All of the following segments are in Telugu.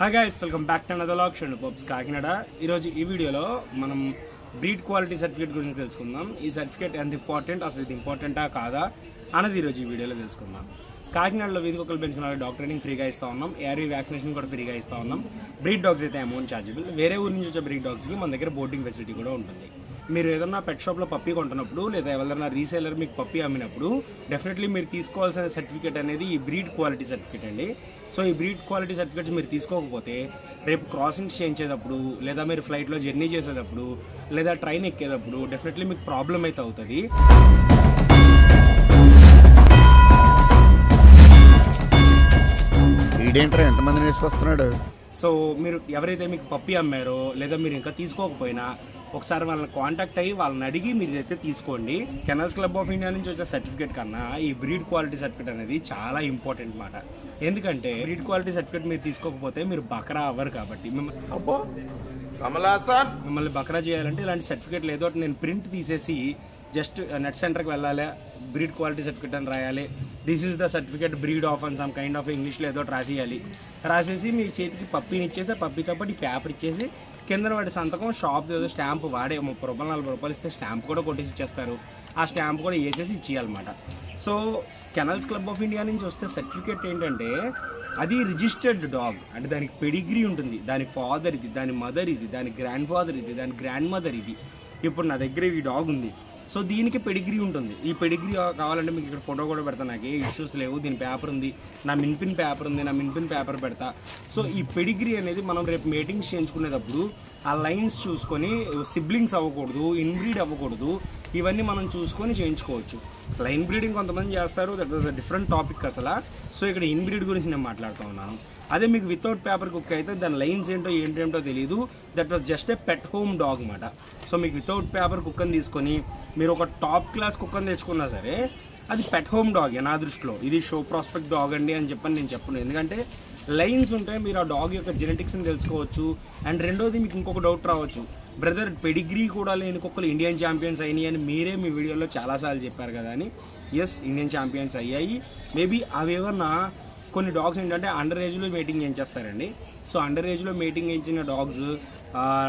Hi guys welcome back to another lock షండ్ పబ్స్ కాకినాడ ఈరోజు ఈ వీడియోలో మనం బ్రీడ్ క్వాలిటీ సర్టిఫికేట్ గురించి తెలుసుకుందాం. ఈ సర్టిఫికేట్ ఎంత ఇంపార్టెంట్ అసలు ఇది ఇంపార్టెంటా కాదా అన్నది ఈరోజు ఈ వీడియోలో తెలుసుకుందాం. కాకినాడలో వీధి కుక్కలు పెంచుకున్న డాక్టర్ డాగ్ ట్రైనింగ్ ఫ్రీగా ఇస్తా ఉన్నాం. ఏఆర్వీ వ్యాక్సినేషన్ కూడా ఫ్రీగా ఇస్తా ఉన్నాం. బ్రీడ్ డాగ్స్ అయితే అమౌంట్ ఛార్జబుల్ వేరే ఊరి నుంచి వచ్చే బ్రీడ్ డాగ్స్కి మన దగ్గర బోర్డింగ్ ఫెసిలిటీ కూడా ఉంటుంది. మీరు ఏదన్నా పెట్ షాప్లో పప్పి కొంటున్నప్పుడు లేదా ఎవరైనా రీసేలర్ మీకు పప్పి అమ్మినప్పుడు డెఫినెట్లీ మీరు తీసుకోవాల్సిన సర్టిఫికేట్ అనేది ఈ బ్రీడ్ క్వాలిటీ సర్టిఫికేట్ అండి. సో ఈ బ్రీడ్ క్వాలిటీ సర్టిఫికేట్స్ మీరు తీసుకోకపోతే రేపు క్రాసింగ్స్ చేయించేటప్పుడు లేదా మీరు ఫ్లైట్లో జర్నీ చేసేటప్పుడు లేదా ట్రైన్ ఎక్కేటప్పుడు డెఫినెట్లీ మీకు ప్రాబ్లం అయితే అవుతుంది. ఈడేంట్రా ఎంతమందిని వేసుకొస్తున్నాడు సో మీరు ఎవరైతే మీకు పప్పి అమ్మారో లేదా మీరు ఇంకా తీసుకోకపోయినా ఒకసారి వాళ్ళని కాంటాక్ట్ అయ్యి వాళ్ళని అడిగి మీరు అయితే తీసుకోండి. కెనల్స్ క్లబ్ ఆఫ్ ఇండియా నుంచి వచ్చే సర్టిఫికేట్ కన్నా ఈ బ్రీడ్ క్వాలిటీ సర్టిఫికేట్ అనేది చాలా ఇంపార్టెంట్ మాట. ఎందుకంటే బ్రీడ్ క్వాలిటీ సర్టిఫికేట్ మీరు తీసుకోకపోతే మీరు బకరా అవ్వరు కాబట్టి. మిమ్మల్ని బకరా చేయాలంటే ఇలాంటి సర్టిఫికేట్ లేదో. ఒకటి నేను ప్రింట్ తీసేసి జస్ట్ నెట్ సెంటర్కి వెళ్ళాలి. బ్రీడ్ క్వాలిటీ సర్టిఫికేట్ అని రాయాలి. This is the certificate breed of and some kind of ఇంగ్లీష్లో ఏదో రాసేయాలి. రాసేసి మీ చేతికి పప్పిని ఇచ్చేసి ఆ పప్పితో పాటు పేపర్ ఇచ్చేసి కింద వాడి సంతకం షాప్ ఏదో స్టాంప్ వాడే ముప్పై రూపాయలు నలభై రూపాయలు ఇస్తే స్టాంప్ కూడా కొట్టేసి ఇచ్చేస్తారు. ఆ స్టాంప్ కూడా వేసేసి ఇచ్చేయాలన్నమాట. So kennels club of India నుంచి వస్తే సర్టిఫికేట్ ఏంటంటే అది రిజిస్టర్డ్ డాగ్ అంటే దానికి పెడిగ్రీ ఉంటుంది. దాని ఫాదర్ ఇది దాని మదర్ ఇది దాని గ్రాండ్ ఫాదర్ ఇది దాని గ్రాండ్ మదర్ ఇది. ఇప్పుడు నా దగ్గర ఈ డాగ్ ఉంది. సో దీనికి పెడిగ్రీ ఉంటుంది. ఈ పెడిగ్రీ కావాలంటే మీకు ఇక్కడ ఫోటో కూడా పెడతా. నాకు ఏ ఇష్యూస్ లేవు. దీని పేపర్ ఉంది. నా మిన్పిన్ పేపర్ ఉంది. నా మిన్పిన్ పేపర్ పెడతా. సో ఈ పెడిగ్రీ అనేది మనం రేపు మీటింగ్స్ చేయించుకునేటప్పుడు ఆ లైన్స్ చూసుకొని సిబ్లింగ్స్ అవ్వకూడదు ఇన్బ్రీడ్ అవ్వకూడదు. ఇవన్నీ మనం చూసుకొని చేయించుకోవచ్చు. లైన్ బ్రీడింగ్ కొంతమంది చేస్తారు. That was a different topic అసలు. సో ఇక్కడ ఇన్బ్రీడ్ గురించి నేను మాట్లాడుతూ ఉన్నాను. అదే మీకు వితౌట్ పేపర్ కుక్ అయితే దాని లైన్స్ ఏంటో ఏంటేంటో తెలియదు that was just a pet home dog అనమాట సో మీకు వితౌట్ పేపర్ కుక్కని తీసుకొని మీరు ఒక టాప్ క్లాస్ కుక్కని తెచ్చుకున్నా సరే అది పెట్ హోమ్ డాగ్ నా దృష్టిలో. ఇది షో ప్రాస్పెక్ట్ డాగ్ అండి అని చెప్పని నేను చెప్పను. ఎందుకంటే లైన్స్ ఉంటే మీరు ఆ డాగ్ యొక్క జెనెటిక్స్ని తెలుసుకోవచ్చు. అండ్ రెండోది మీకు ఇంకొక డౌట్ రావచ్చు. బ్రదర్ పెడిగ్రీ కూడా లేని కుక్కలు ఇండియన్ ఛాంపియన్స్ అయినాయి అని మీరే మీ వీడియోలో చాలాసార్లు చెప్పారు కదా అని. ఎస్ ఇండియన్ ఛాంపియన్స్ అయ్యాయి. మేబీ అవేమన్నా కొన్ని డాగ్స్ ఏంటంటే అండర్ ఏజ్లో మీటింగ్ చేయించేస్తారండి. సో అండర్ ఏజ్లో మీటింగ్ చేయించిన డాగ్స్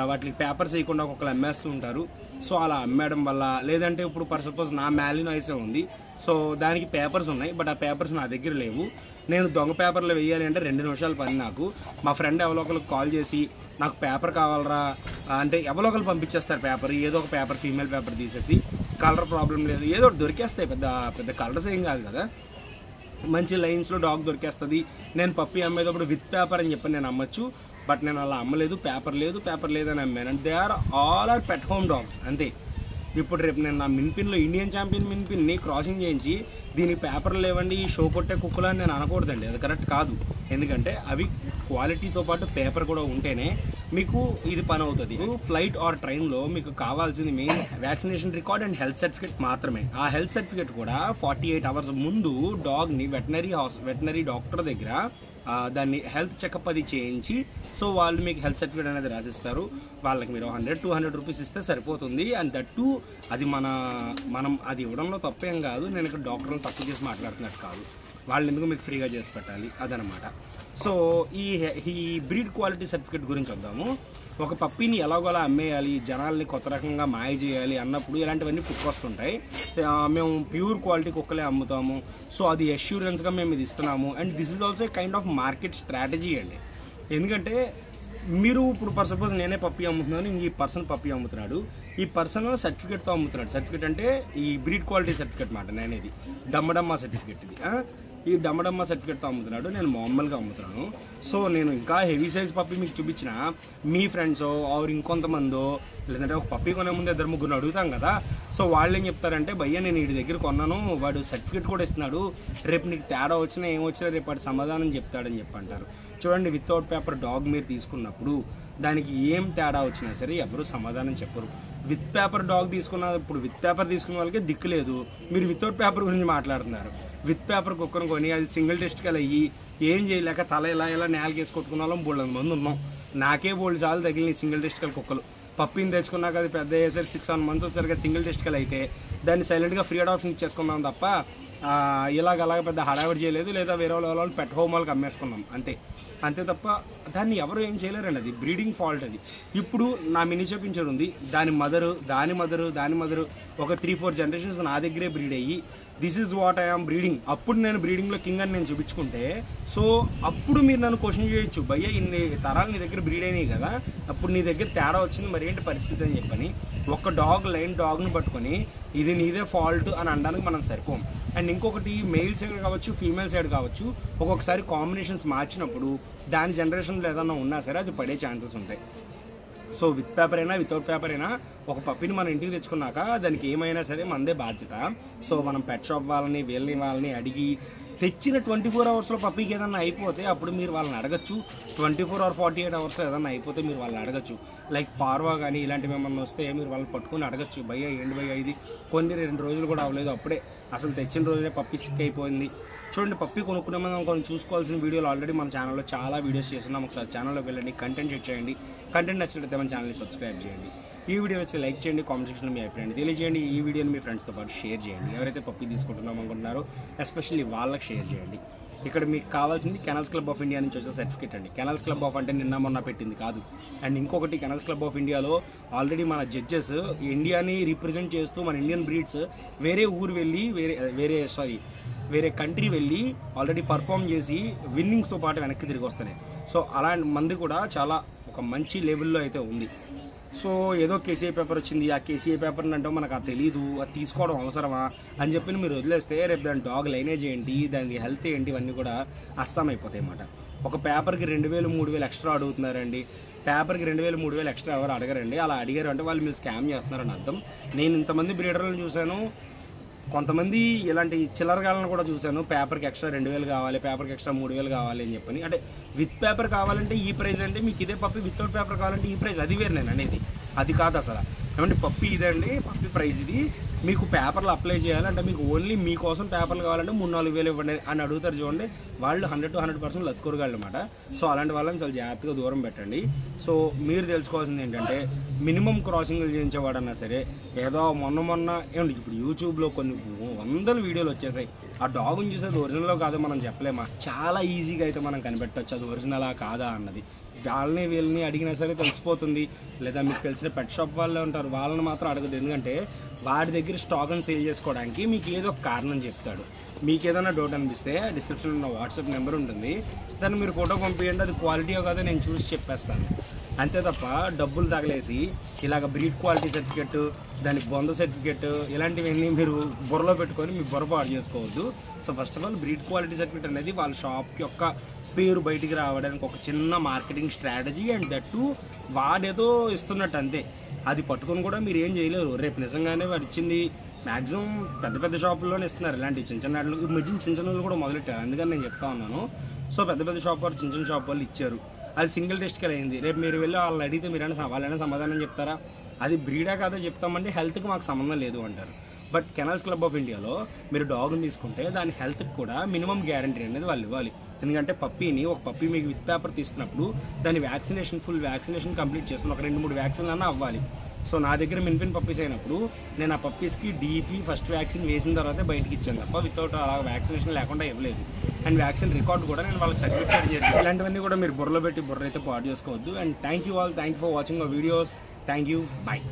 వాటికి పేపర్స్ వేయకుండా ఒక్కొక్కరు అమ్మేస్తూ ఉంటారు. సో అలా అమ్మేయడం వల్ల లేదంటే ఇప్పుడు ఫర్ సపోజ్ నా మ్యాలినాయిసే ఉంది. సో దానికి పేపర్స్ ఉన్నాయి బట్ ఆ పేపర్స్ నా దగ్గర లేవు. నేను దొంగ పేపర్లు వేయాలి అంటే రెండు నిమిషాల పని నాకు. మా ఫ్రెండ్ ఎవరో ఒకరికి కాల్ చేసి నాకు పేపర్ కావాలరా. అంటే ఎవరో ఒకరు పంపించేస్తారు పేపర్ ఏదో ఒక పేపర్ ఫీమేల్ పేపర్ తీసేసి కలర్ ప్రాబ్లం లేదు. ఏదో ఒకటి దొరికేస్తాయి పెద్ద పెద్ద కలర్స్ ఏం కాదు కదా. మంచి లైన్స్లో డాగ్ దొరికేస్తుంది. నేను పప్పి అమ్మేటప్పుడు విత్ పేపర్ అని చెప్పి నేను అమ్మచ్చు. బట్ నేను అలా అమ్మలేదు పేపర్ లేదు పేపర్ లేదని అమ్మాను. And they are all are pet home dogs అంతే. ఇప్పుడు రేపు నేను నా మిన్పిన్లో ఇండియన్ ఛాంపియన్ మిన్పిన్ని క్రాసింగ్ చేయించి దీనికి పేపర్లు లేవండి ఈ షో కొట్టే కుక్కలు అని నేను అనకూడదండి. అది కరెక్ట్ కాదు. ఎందుకంటే అవి క్వాలిటీతో పాటు పేపర్ కూడా ఉంటేనే మీకు ఇది పని అవుతుంది. ఫ్లైట్ ఆర్ ట్రైన్లో మీకు కావాల్సింది main vaccination record and health certificate మాత్రమే. ఆ హెల్త్ సర్టిఫికేట్ కూడా ఫార్టీ ఎయిట్ అవర్స్ ముందు డాగ్ని వెటనరీ హాస్ వెటనరీ డాక్టర్ దగ్గర దాన్ని హెల్త్ చెకప్ అది చేయించి సో వాళ్ళు మీకు హెల్త్ సర్టిఫికేట్ అనేది రాసిస్తారు. వాళ్ళకి మీరు హండ్రెడ్ టూ హండ్రెడ్ రూపీస్ ఇస్తే సరిపోతుంది. అండ్ దట్టు అది మన మనం అది ఇవ్వడంలో తప్పేం కాదు. నేను ఇక్కడ డాక్టర్ని తక్కువ చేసి మాట్లాడుతున్నట్టు కాదు. వాళ్ళు ఎందుకు మీకు ఫ్రీగా చేసి పెట్టాలి? అదనమాట సో ఈ ఈ బ్రీడ్ క్వాలిటీ సర్టిఫికేట్ గురించి వద్దాము ఒక పప్పిని ఎలాగోలా అమ్మేయాలి జనాల్ని కొత్త రకంగా మాయ చేయాలి అన్నప్పుడు ఇలాంటివన్నీ పుట్టుకొస్తుంటాయి మేము ప్యూర్ క్వాలిటీ కుక్కలే అమ్ముతాము. సో అది అష్యూరెన్స్గా మేము ఇది ఇస్తున్నాము. And this is also kind of market strategy అండి. ఎందుకంటే మీరు ఇప్పుడు ఫర్ సపోజ్ నేనే పప్పి అమ్ముతున్నాను ఈ పర్సన్ పప్పి అమ్ముతున్నాడు. ఈ పర్సన్ సర్టిఫికేట్తో అమ్ముతున్నాడు. సర్టిఫికేట్ అంటే ఈ బ్రీడ్ క్వాలిటీ సర్టిఫికేట్ మాట నేనేది. డమ్మడమ్మ సర్టిఫికేట్ ఇది. ఈ డమ్మడమ్మ సర్టిఫికేట్తో అమ్ముతున్నాడు నేను మామూలుగా అమ్ముతున్నాను. సో నేను ఇంకా హెవీ సైజ్ పప్పి మీకు చూపించిన మీ ఫ్రెండ్స్ ఆరు ఇంకొంతమందో లేదంటే ఒక పప్పి కొనే ముందు ఇద్దరు ముగ్గురు అడుగుతాం కదా. సో వాళ్ళు ఏం చెప్తారంటే భయ్య నేను వీడి దగ్గర కొన్నాను వాడు సర్టిఫికేట్ కూడా ఇస్తున్నాడు రేపు నీకు తేడా వచ్చినా ఏం వచ్చినా రేపు వాడు సమాధానం చెప్తాడని చెప్పి అంటారు. చూడండి వితౌట్ పేపర్ డాగ్ మీరు తీసుకున్నప్పుడు దానికి ఏం తేడా వచ్చినా సరే ఎవరు సమాధానం చెప్పరు. విత్ పేపర్ డాగ్ తీసుకున్న ఇప్పుడు విత్ పేపర్ తీసుకున్న వాళ్ళకి దిక్కు లేదు. మీరు వితౌట్ పేపర్ గురించి మాట్లాడుతున్నారు. విత్ పేపర్ కుక్కను కొని అది సింగిల్ టెస్ట్కి అయ్యి ఏం చేయలేక తల ఇలా ఇలా నేలకి వేసి కొట్టుకున్న వాళ్ళం బోల్డ్ మంది ఉన్నాం. నాకే బోల్డ్ సార్లు తగిలిన సింగిల్ టెస్ట్కల్ కుక్కలు. పప్పిని తెచ్చుకున్నాక అది పెద్ద అయ్యేసరికి సిక్స్ సెవెన్ మంత్స్ వచ్చేసరికి సింగిల్ టెస్ట్కల్ అయితే దాన్ని సైలెంట్గా ఫ్రీ అడాప్షన్ ఇచ్చేసుకున్నాం తప్ప ఇలాగ అలాగ పెద్ద హడావిడి చేయలేదు లేదా వేరే వాళ్ళ వాళ్ళు పెట్ హోమ్ వాళ్ళకి అమ్మేసుకున్నాం అంతే. అంతే తప్ప దాన్ని ఎవరు ఏం చేయలేరండి అది. బ్రీడింగ్ ఫాల్ట్ అది. ఇప్పుడు నా మినీ చెప్పించడం ఉంది దాని మదరు దాని మదరు దాని మదరు ఒక త్రీ ఫోర్ జనరేషన్స్ నా దగ్గరే బ్రీడ్ అయ్యి this is what I am breeding అప్పుడు నేను బ్రీడింగ్లో కింగ్ అని నేను చూపించుకుంటే సో అప్పుడు మీరు నన్ను క్వశ్చన్ చేయొచ్చు. భయ్య ఇన్ని తరాలు నీ దగ్గర బ్రీడ్ అయినాయి కదా అప్పుడు నీ దగ్గర తేడా వచ్చింది మరి ఏంటి పరిస్థితి? అని చెప్పని ఒక డాగ్ లైన్ డాగ్ని పట్టుకొని ఇది నీదే ఫాల్ట్ అని అనడానికి మనం సరిపోం. అండ్ ఇంకొకటి మెయిల్ సైడ్ కావచ్చు ఫీమేల్ సైడ్ కావచ్చు ఒక్కొక్కసారి కాంబినేషన్స్ మార్చినప్పుడు దాని జనరేషన్లో ఏదైనా ఉన్నా సరే అది పడే ఛాన్సెస్ ఉంటాయి. సో విత్ పేపర్ అయినా వితౌట్ పేపర్ అయినా ఒక పప్పిని మన ఇంటికి తెచ్చుకున్నాక దానికి ఏమైనా సరే మనదే బాధ్యత. సో మనం పెట్ షాప్ వాళ్ళని వీళ్ళని వాళ్ళని అడిగి తెచ్చిన ట్వంటీ ఫోర్ అవర్స్లో పప్పికి ఏదన్నా అయిపోతే అప్పుడు మీరు వాళ్ళని అడగచ్చు. Twenty four hour forty eight hours ఏదన్నా అయిపోతే మీరు వాళ్ళని అడగచ్చు. లైక్ పార్వా కానీ ఇలాంటివి ఏమన్నా వస్తే మీరు వాళ్ళని పట్టుకుని అడగచ్చు. భయ్య ఏంటి భయ్య ఇది? కొన్ని రెండు రోజులు కూడా అవ్వలేదు అప్పుడే. అసలు తెచ్చిన రోజునే పప్పి సిక్ అయిపోయింది. చూడండి పప్పి కొనుక్కునే మనం కొన్ని చూసుకోవాల్సిన వీడియోలు ఆల్రెడీ మన ఛానల్లో చాలా వీడియోస్ చేస్తున్నాం. ఒకసారి ఛానల్లోకి వెళ్ళండి కంటెంట్ చెక్ చేయండి. కంటెంట్ నచ్చినట్లయితే మన ఛానల్ని సబ్స్క్రైబ్ చేయండి. ఈ వీడియో వచ్చి లైక్ చేయండి కామెంట్ సెక్షన్లో మీ అభిప్రాయం తెలియజేయండి. ఈ వీడియోని మీ ఫ్రెండ్స్తో పాటు షేర్ చేయండి. ఎవరైతే పప్పి తీసుకుంటున్నాం అనుకుంటున్నారో ఎస్పెషల్లీ వాళ్ళకి షేర్ చేయండి. ఇక్కడ మీకు కావాల్సింది కెనల్స్ క్లబ్ ఆఫ్ ఇండియా నుంచి వచ్చే సర్టిఫికేట్ అండి. కెనల్స్ క్లబ్ ఆఫ్ అంటే నిన్న మొన్న పెట్టింది కాదు. అండ్ ఇంకొకటి కెనల్స్ క్లబ్ ఆఫ్ ఇండియాలో ఆల్రెడీ మన జడ్జెస్ ఇండియాని రిప్రజెంట్ చేస్తూ మన ఇండియన్ బ్రీడ్స్ వేరే ఊరు వెళ్ళి వేరే వేరే సారీ వేరే కంట్రీ వెళ్ళి ఆల్రెడీ పర్ఫామ్ చేసి విన్నింగ్స్తో పాటు వెనక్కి తిరిగి వస్తున్నాయి. సో అలాంటి మంది కూడా చాలా ఒక మంచి లెవెల్లో అయితే ఉంది. సో ఏదో కేసీఐ పేపర్ వచ్చింది ఆ కేసీఐ పేపర్ అంటే మనకు అది తెలియదు అది తీసుకోవడం అవసరమా అని చెప్పి మీరు వదిలేస్తే రేపు దాని డాగ్ లైనేజ్ ఏంటి దాని హెల్త్ ఏంటి ఇవన్నీ కూడా అస్సాం అయిపోతాయి అన్నమాట. ఒక పేపర్కి రెండు వేలు మూడు వేలు ఎక్స్ట్రా అడుగుతున్నారండి. పేపర్కి రెండు వేలు మూడు వేలు ఎక్స్ట్రా ఎవరు అడగరండి. అలా అడిగారు అంటే వాళ్ళు మీరు స్కామ్ చేస్తున్నారని అర్థం. నేను ఇంతమంది బ్రీడర్లను చూశాను. కొంతమంది ఇలాంటి చిల్లరగాలను కూడా చూశాను. పేపర్కి ఎక్స్ట్రా రెండు వేలు కావాలి పేపర్కి ఎక్స్ట్రా మూడు వేలు కావాలి అని చెప్పని. అంటే విత్ పేపర్ కావాలంటే ఈ ప్రైస్ అంటే మీకు ఇదే పప్పి వితౌట్ పేపర్ కావాలంటే ఈ ప్రైస్ అది వేరు నేను అనేది. అది కాదు అసలు. ఏమంటే పప్పి ఇదండి పప్పి ప్రైస్ ఇది. మీకు పేపర్లు అప్లై చేయాలంటే మీకు ఓన్లీ మీకోసం పేపర్లు కావాలంటే మూడు నాలుగు వేలు ఇవ్వండి అని అడుగుతారు చూడండి. వాళ్ళు హండ్రెడ్ టు హండ్రెడ్ పర్సెంట్ లత్కూరగాళ్ళు అనమాట సో అలాంటి వాళ్ళని చాలా జాగ్రత్తగా దూరం పెట్టండి. సో మీరు తెలుసుకోవాల్సింది ఏంటంటే మినిమం క్రాసింగ్లు చేయించేవాడన్నా సరే ఏదో మొన్న మొన్న ఏమండి ఇప్పుడు యూట్యూబ్లో కొన్ని వందల వీడియోలు వచ్చేసాయి. ఆ డాగ్ని చూసేది ఒరిజినల్లో కాదో మనం చెప్పలేమా? చాలా ఈజీగా అయితే మనం కనిపెట్టచ్చు అది ఒరిజినలా కాదా అన్నది. వాళ్ళని వీళ్ళని అడిగినా సరే తెలిసిపోతుంది. లేదా మీకు తెలిసిన పెట్ షాప్ వాళ్ళే ఉంటారు. వాళ్ళని మాత్రం అడగదు. ఎందుకంటే వాడి దగ్గర స్టాక్ అని సేల్ చేసుకోవడానికి మీకు ఏదో ఒక కారణం చెప్తాడు. మీకు ఏదైనా డౌట్ అనిపిస్తే డిస్క్రిప్షన్లో ఉన్న వాట్సాప్ నెంబర్ ఉంటుంది. దాన్ని మీరు ఫోటో పంపించండి అది క్వాలిటీయో కాదో నేను చూసి చెప్పేస్తాను. అంతే తప్ప డబ్బులు తగలేసి ఇలాగ బ్రీడ్ క్వాలిటీ సర్టిఫికెట్ దానికి బొంద సర్టిఫికెట్ ఇలాంటివన్నీ మీరు బుర్రలో పెట్టుకొని మీ బుర్ర పాడు చేసుకోవద్దు. So first of all breed quality certificate అనేది వాళ్ళ షాప్ యొక్క పేరు బయటికి రావడానికి ఒక చిన్న మార్కెటింగ్ స్ట్రాటజీ అండ్ దట్టు వాడేదో ఇస్తున్నట్టు అంతే. అది పట్టుకొని కూడా మీరు ఏం చేయలేరు. రేపు నిజంగానే వాడు ఇచ్చింది మ్యాక్సిమం పెద్ద పెద్ద షాపుల్లోనే ఇస్తున్నారు. ఇలాంటి చిన్న చిన్న వాటిలో ఈ మధ్య చిన్న చిన్న వాళ్ళు కూడా మొదలెట్టారు. అందుకని నేను చెప్తా ఉన్నాను. సో పెద్ద పెద్ద షాప్ వాళ్ళు చిన్న చిన్న షాప్ వాళ్ళు ఇచ్చారు. అది సింగిల్ టెస్ట్కి అయింది. రేపు మీరు వెళ్ళి వాళ్ళని అడిగితే మీరైనా వాళ్ళైనా సమాధానం చెప్తారా? అది బ్రీడా కాదో చెప్తామంటే హెల్త్కి మాకు సంబంధం లేదు అంటారు. బట్ కెనాల్స్ క్లబ్ ఆఫ్ ఇండియాలో మీరు డాగ్ని తీసుకుంటే దాని హెల్త్కి కూడా మినిమం గ్యారంటీ అనేది వాళ్ళు ఇవ్వాలి. ఎందుకంటే పప్పీని ఒక పప్పీ మీకు విత్ పేపర్ తీస్తున్నప్పుడు దాని వ్యాక్సినేషన్ ఫుల్ వ్యాక్సినేషన్ కంప్లీట్ చేస్తున్న ఒక రెండు మూడు వ్యాక్సిన్లు అన్నా అవ్వాలి. సో నా దగ్గర మిన్పిన్ పప్పీస్ అయినప్పుడు నేను ఆ పప్పీస్కి డీపీ ఫస్ట్ వ్యాక్సిన్ వేసిన తర్వాతే బయటకి ఇచ్చాను తప్ప వితౌట్ అలా వ్యాక్సినేషన్ లేకుండా ఇవ్వలేదు. అండ్ వ్యాక్సిన్ రికార్డ్ కూడా నేను వాళ్ళకి సర్టిఫికేట్ చేయాలి ఇలాంటివన్నీ కూడా మీరు బుర్రలో పెట్టి బుర్ర అయితే పాడు చేసుకోవద్దు. And thank you all. Thank you for watching our videos. Thank you. Bye